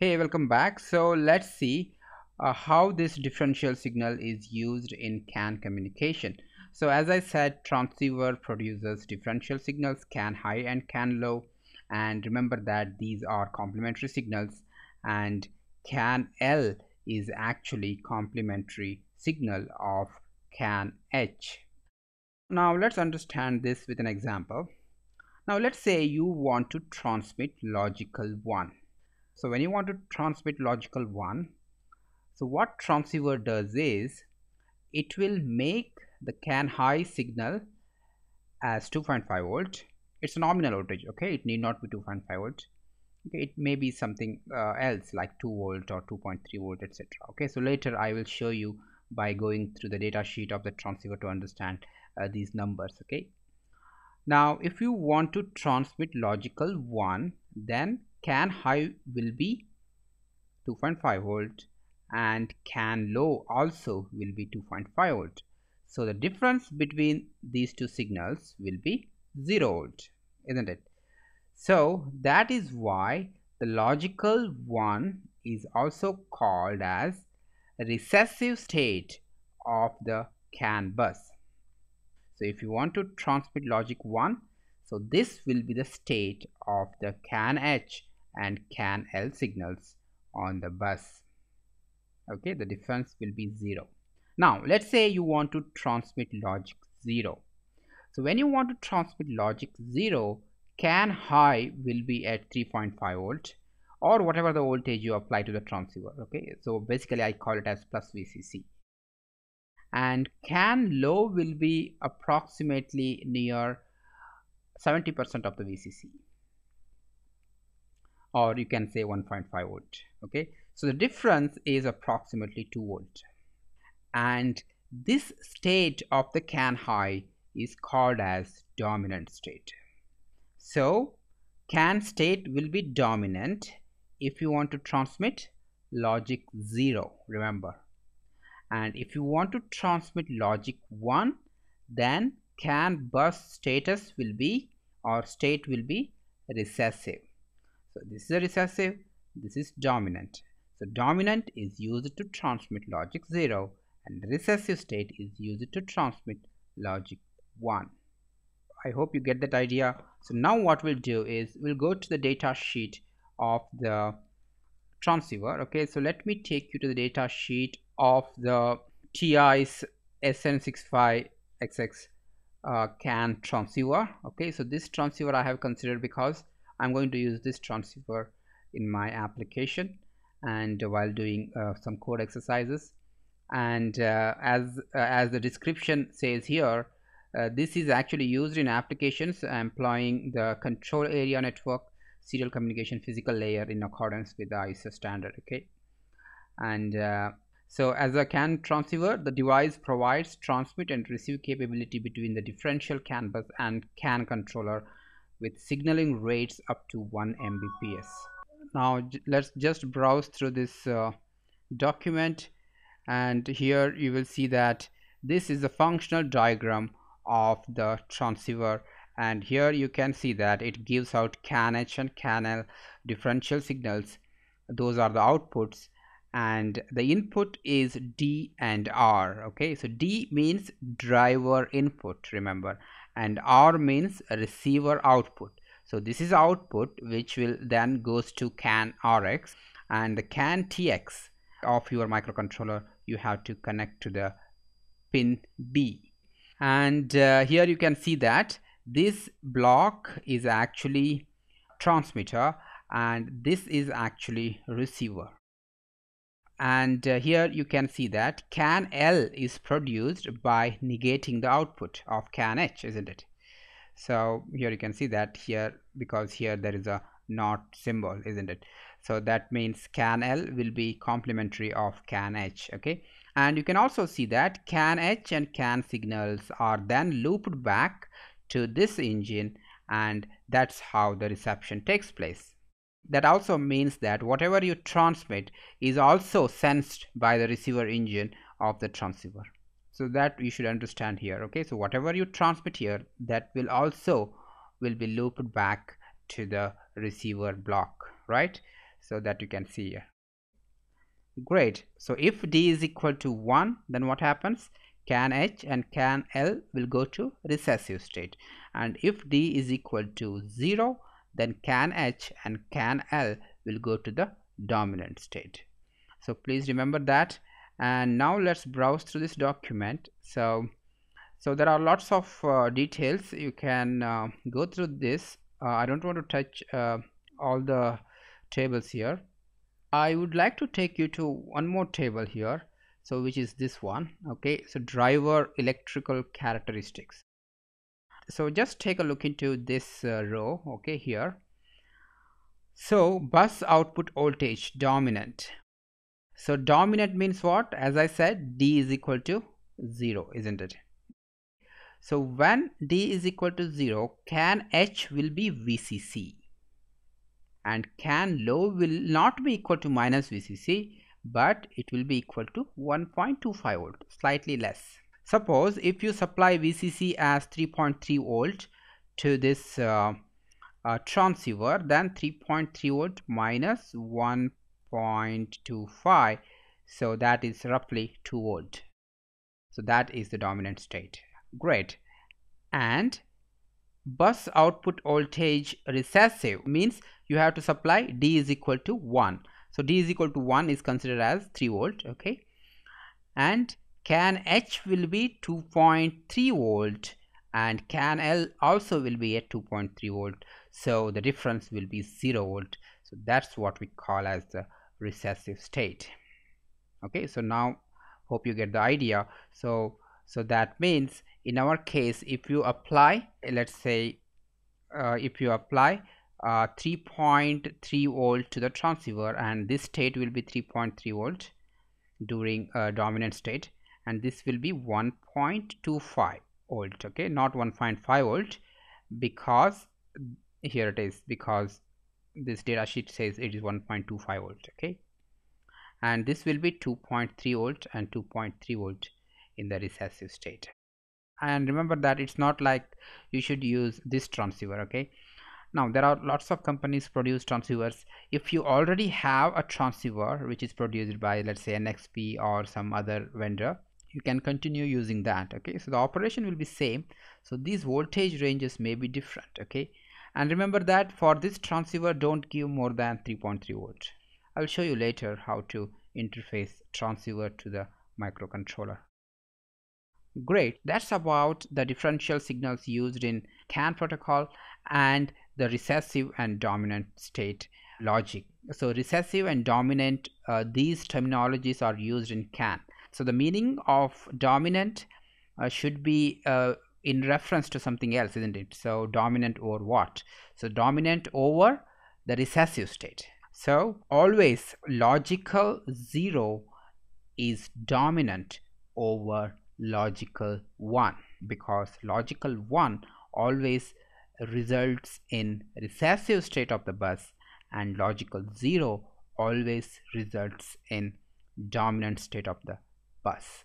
hey welcome back. So let's see uh, how this differential signal is used in CAN communication. So as I said transceiver produces differential signals CAN high and CAN low. And remember that these are complementary signals and CAN L is actually complementary signal of CAN H. Now let's understand this with an example. Now let's say you want to transmit logical 1 so when you want to transmit logical 1 so what transceiver does is it will make the can high signal as 2.5 volt. It's a nominal voltage okay? It need not be 2.5 volt. Okay it may be something uh, else like 2 volt or 2.3 volt etc okay? So later i will show you by going through the data sheet of the transceiver to understand uh, these numbers okay? Now if you want to transmit logical 1 then can high will be 2.5 volt and can low also will be 2.5 volt. So the difference between these two signals will be 0 volt isn't it? So that is why the logical one is also called as recessive state of the CAN bus. So if you want to transmit logic 1 so this will be the state of the can h and can l signals on the bus. Okay the difference will be 0 now let's say you want to transmit logic 0 so when you want to transmit logic 0 can high will be at 3.5 volt or whatever the voltage you apply to the transceiver okay? So basically i call it as plus vcc and can low will be approximately near 70% of the VCC or you can say 1.5 volt okay? So the difference is approximately 2 volt. And this state of the can high is called as dominant state. So can state will be dominant if you want to transmit logic 0 remember? And if you want to transmit logic 1 then can bus status will be or state will be recessive so this is a recessive. This is dominant. So dominant is used to transmit logic 0 and recessive state is used to transmit logic 1 i hope you get that idea. So now what we'll do is we'll go to the data sheet of the transceiver. Okay so let me take you to the data sheet of the TI's SN65XX uh, CAN transceiver. Okay so this transceiver I have considered because I'm going to use this transceiver in my application and while doing uh, some code exercises. And uh, as uh, as the description says here uh, this is actually used in applications employing the control area network serial communication physical layer in accordance with the ISO standard okay? And uh, so as a CAN transceiver, the device provides transmit and receive capability between the differential CAN bus and CAN controller with signaling rates up to 1 Mbps. Now let's just browse through this uh, document and here you will see that this is a functional diagram of the transceiver and here you can see that it gives out CAN-H and CAN-L differential signals. Those are the outputs and the input is D and R okay? So D means driver input remember and R means receiver output. So this is output which will then goes to CAN RX and the CAN TX of your microcontroller you have to connect to the pin B. And uh, here you can see that this block is actually transmitter and this is actually receiver and uh, here you can see that can L is produced by negating the output of can H isn't it? So here you can see that here because here there is a not symbol isn't it? So that means can L will be complementary of can H okay? And you can also see that can H and can signals are then looped back to this engine and that's how the reception takes place that also means that whatever you transmit is also sensed by the receiver engine of the transceiver. So that you should understand here okay? So whatever you transmit here that will also will be looped back to the receiver block right? So that you can see here. Great. So if d is equal to 1 then what happens? Can h and can l will go to recessive state. And if d is equal to 0 then can h and can l will go to the dominant state. So please remember that. And now let's browse through this document. So so there are lots of uh, details. You can uh, go through this. Uh, I don't want to touch uh, all the tables here. I would like to take you to one more table here. So which is this one. Okay. So driver electrical characteristics so just take a look into this uh, row okay here. So bus output voltage dominant. So dominant means what? As I said D is equal to 0 isn't it? So when D is equal to 0 can H will be VCC and can low will not be equal to minus VCC but it will be equal to 1.25 volt slightly less suppose if you supply VCC as 3.3 volt to this uh, uh, transceiver then 3.3 volt minus 1.25 so that is roughly 2 volt. So that is the dominant state. Great. And bus output voltage recessive means you have to supply D is equal to 1 so D is equal to 1 is considered as 3 volt okay? And can H will be 2.3 volt and can L also will be at 2.3 volt. So the difference will be 0 volt. So that's what we call as the recessive state. Okay so now hope you get the idea. So so that means in our case if you apply let's say uh, if you apply uh, 3.3 volt to the transceiver and this state will be 3.3 volt during a dominant state and this will be 1.25 volt okay? Not 1.5 volt because here it is because this data sheet says it is 1.25 volt okay? And this will be 2.3 volt and 2.3 volt in the recessive state. And remember that it's not like you should use this transceiver okay? Now there are lots of companies produce transceivers. If you already have a transceiver which is produced by let's say NXP or some other vendor you can continue using that okay? So the operation will be same. So these voltage ranges may be different okay? And remember that for this transceiver don't give more than 3.3 volt. I'll show you later how to interface transceiver to the microcontroller. Great. That's about the differential signals used in CAN protocol and the recessive and dominant state logic. So recessive and dominant uh, these terminologies are used in CAN so the meaning of dominant uh, should be uh, in reference to something else isn't it? So dominant over what? So dominant over the recessive state. So always logical 0 is dominant over logical 1 because logical 1 always results in recessive state of the bus and logical 0 always results in dominant state of the bus